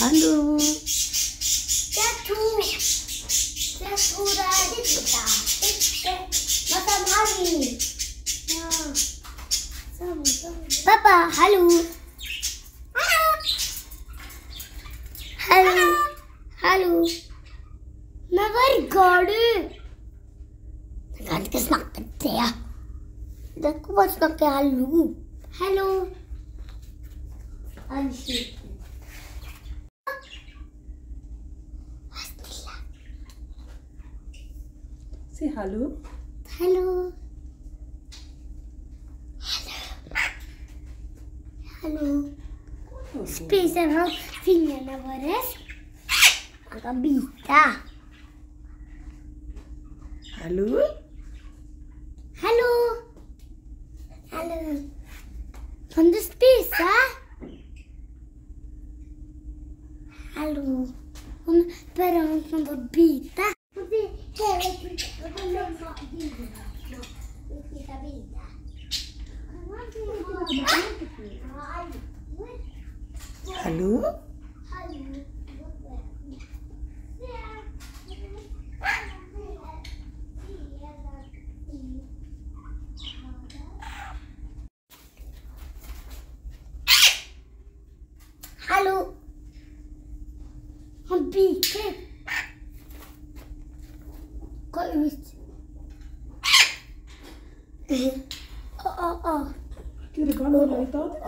Hallo. Der Tuch. Der Tuch da ist da. Was am Hagi? Ja. So, so. Papa, hallo. Hallo. Hallo. Hallo. Men var går du? Jeg kan ikke snakke det. Det kan bare snakke hallo. Hallo. Unnskyld. Si hallo. Hallo. Hallo. Spiser han fingrene våre? Han kan bite. Hallo. Hallo. Hallo. Kan du spise? Hallo. Han om han kan bite. Hello? Hello. Hello. cake. oh, oh, oh. Che regalo oh. hai dato?